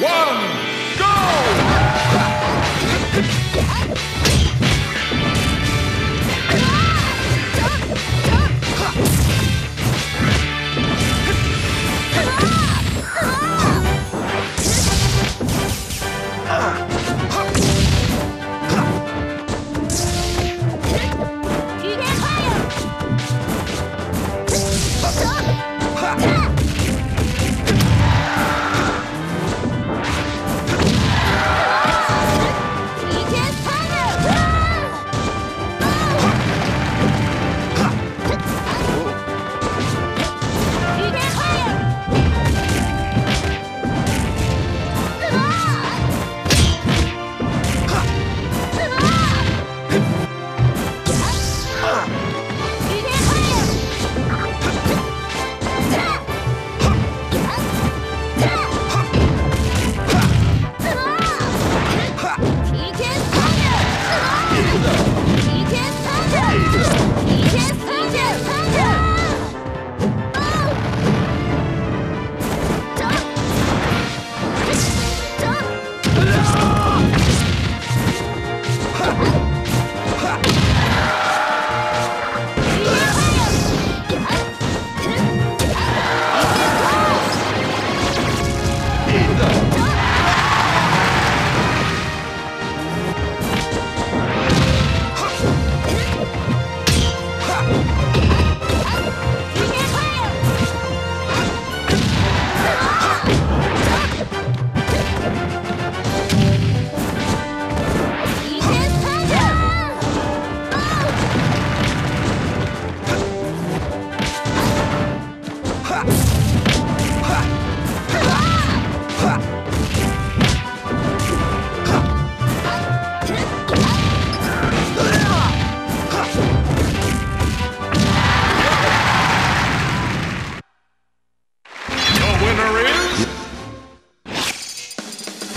one, winner is...